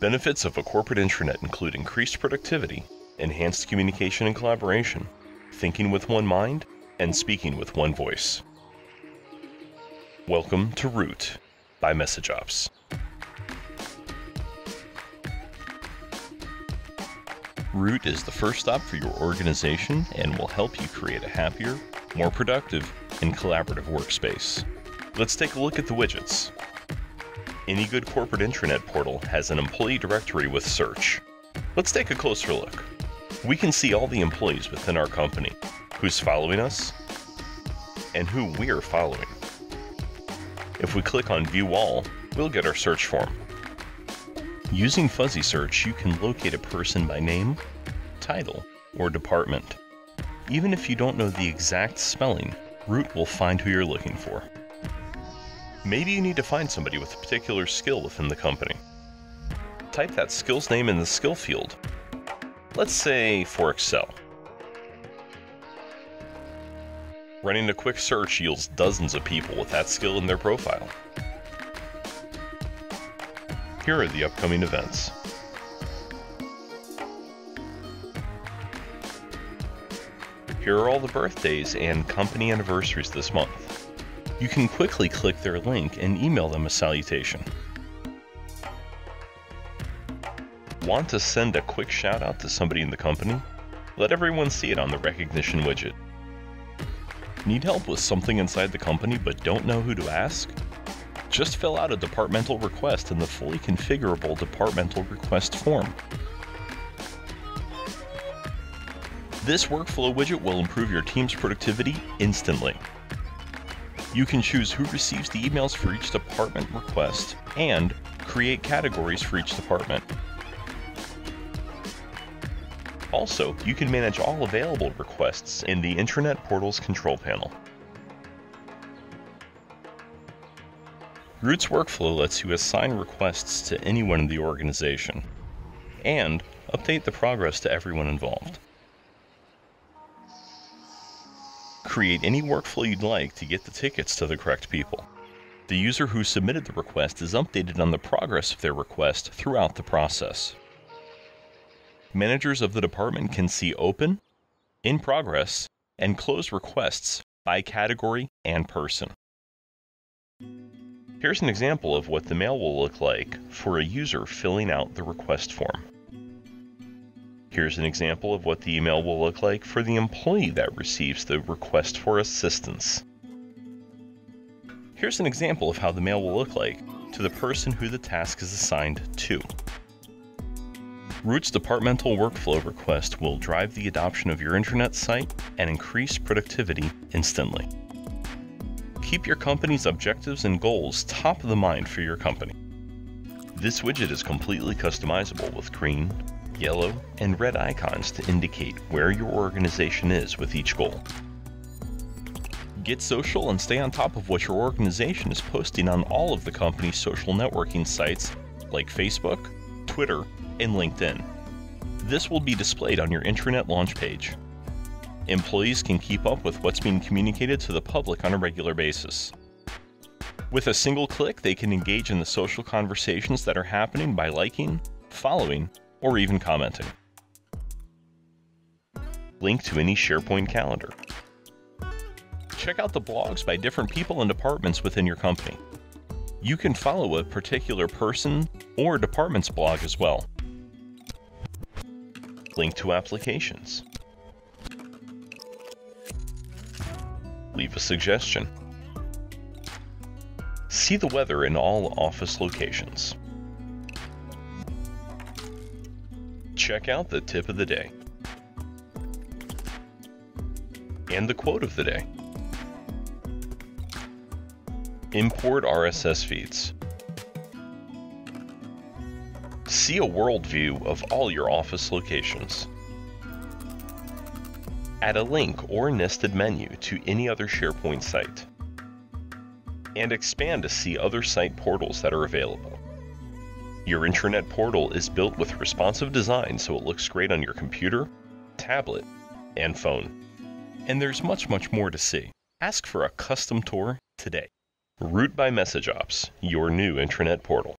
Benefits of a corporate intranet include increased productivity, enhanced communication and collaboration, thinking with one mind, and speaking with one voice. Welcome to Root by MessageOps. Root is the first stop for your organization and will help you create a happier, more productive, and collaborative workspace. Let's take a look at the widgets. Any good corporate intranet portal has an employee directory with search. Let's take a closer look. We can see all the employees within our company, who's following us, and who we're following. If we click on View All, we'll get our search form. Using Fuzzy Search, you can locate a person by name, title, or department. Even if you don't know the exact spelling, Root will find who you're looking for. Maybe you need to find somebody with a particular skill within the company. Type that skill's name in the skill field. Let's say for Excel. Running a quick search yields dozens of people with that skill in their profile. Here are the upcoming events. Here are all the birthdays and company anniversaries this month. You can quickly click their link and email them a salutation. Want to send a quick shout out to somebody in the company? Let everyone see it on the recognition widget. Need help with something inside the company but don't know who to ask? Just fill out a departmental request in the fully configurable departmental request form. This workflow widget will improve your team's productivity instantly. You can choose who receives the emails for each department request and create categories for each department. Also, you can manage all available requests in the Intranet Portal's control panel. Root's workflow lets you assign requests to anyone in the organization and update the progress to everyone involved. Create any workflow you'd like to get the tickets to the correct people. The user who submitted the request is updated on the progress of their request throughout the process. Managers of the department can see open, in progress, and closed requests by category and person. Here's an example of what the mail will look like for a user filling out the request form. Here's an example of what the email will look like for the employee that receives the request for assistance. Here's an example of how the mail will look like to the person who the task is assigned to. Root's departmental workflow request will drive the adoption of your intranet site and increase productivity instantly. Keep your company's objectives and goals top of the mind for your company. This widget is completely customizable with green, yellow, and red icons to indicate where your organization is with each goal. Get social and stay on top of what your organization is posting on all of the company's social networking sites like Facebook, Twitter, and LinkedIn. This will be displayed on your intranet launch page employees can keep up with what's being communicated to the public on a regular basis. With a single click, they can engage in the social conversations that are happening by liking, following, or even commenting. Link to any SharePoint calendar. Check out the blogs by different people and departments within your company. You can follow a particular person or department's blog as well. Link to applications. leave a suggestion. See the weather in all office locations. Check out the tip of the day. And the quote of the day. Import RSS feeds. See a world view of all your office locations. Add a link or nested menu to any other SharePoint site. And expand to see other site portals that are available. Your intranet portal is built with responsive design so it looks great on your computer, tablet, and phone. And there's much, much more to see. Ask for a custom tour today. Root by MessageOps, your new intranet portal.